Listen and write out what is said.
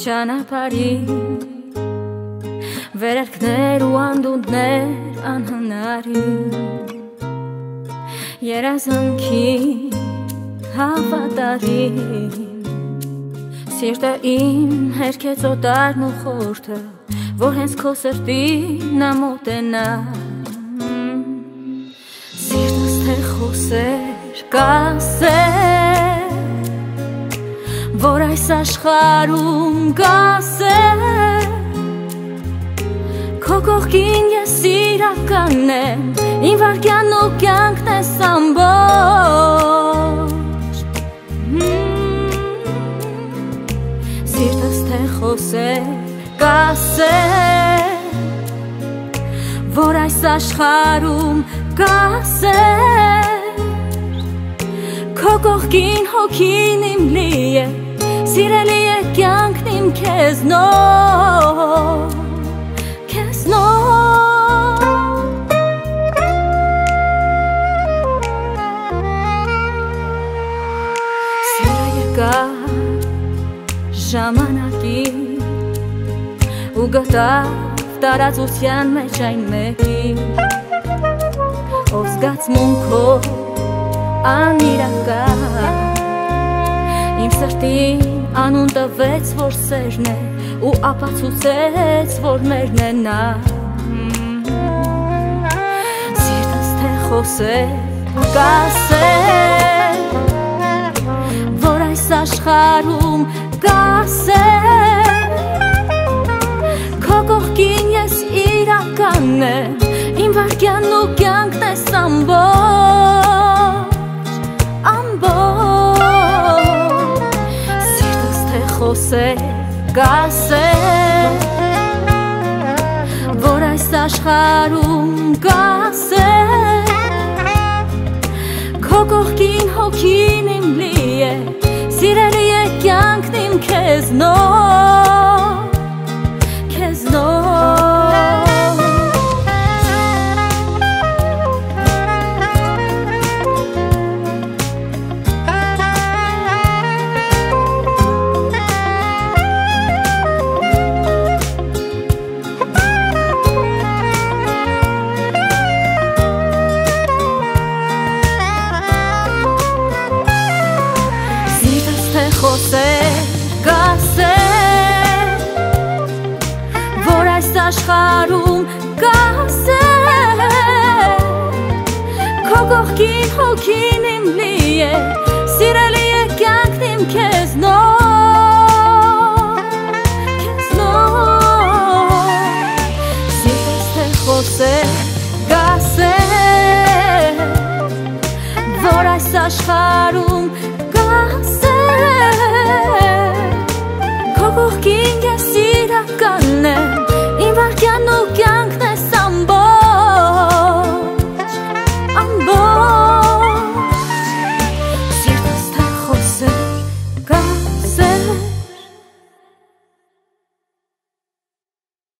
ճանապարհի Վերարկներ ու անդունդներ անհնարի Երազանքի հավատարի Սիրտը իմ հերքեց օտարն ու խորթը Որ հենց քո սրտին ամոտենա Սիրտս թե խոսեր կասեր Որ այս աշխարում կասեր Քո կողքին ես իրականն եմ Իմ վարկյան ու կյանքն ես ամբողջ Սիրտս թե խոսեր կասեր Որ այս աշխարում կասեր Քո կողքին հոգին իմ լի է Սիրելի է կյանքն իմ քեզնով Քեզնով Սերը եկա ժամանակի ու գտավ տարածության մեջ այն մեկի ով զգացմունքով անիրական իմ սրտին անուն տվեց որ սերն է ու ապացուցեց որ մերն է նա սիրտս թե խոսեր կասեր որ այս աշխարհում կասեր Քո կողքին ես իրականն եմ թե խոսեր կասեր Որ այս աշխարում կասեր Քո կողքին հոգին աշխարում կասեր Քո կողքին հոգին իմ լի է Սիրելի է կյանքն իմ քեզնով Քեզնով Սիրտս թե խոսեր, կասեր որ այս աշխարում կասեր Քո կողքին ես իրականն եմ Իմ վարկյան ու կյան